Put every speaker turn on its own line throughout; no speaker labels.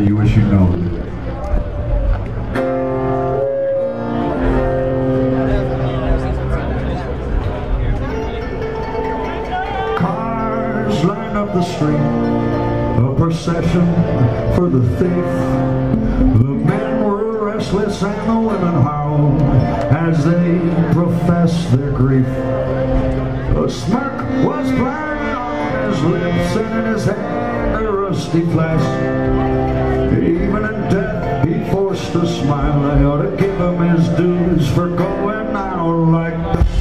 you wish you'd known. Cars line up the street, a procession for the thief. The men were restless and the women howled as they professed their grief. A smirk was playing on his lips and in his hand a rusty flask just smile. I ought to give him his dues for going out like that.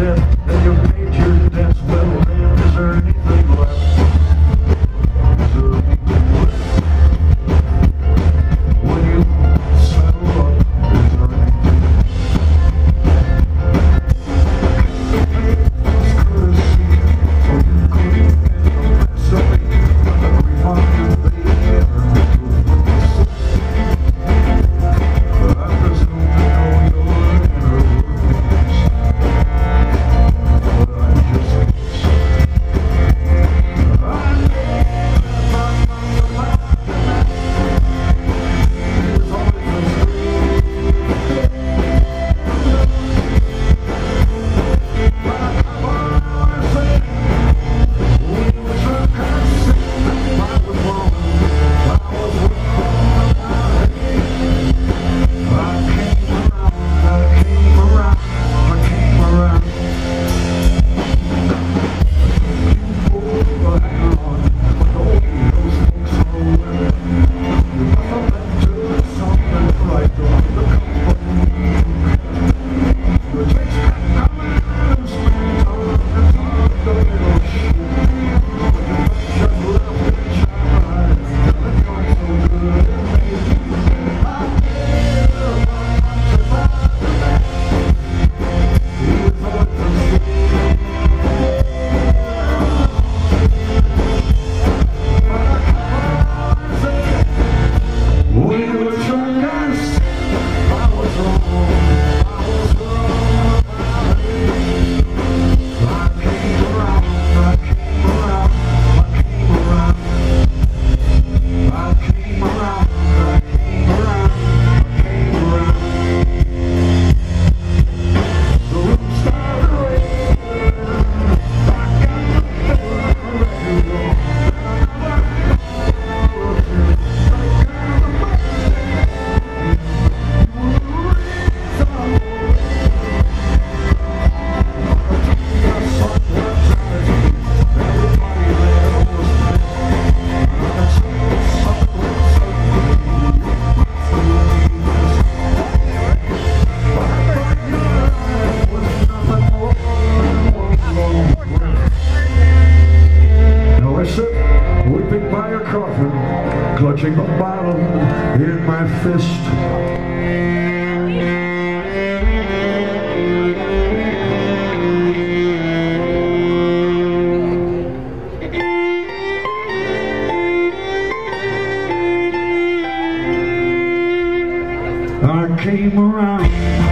death. by a coffin, clutching the bottle in my fist. I came around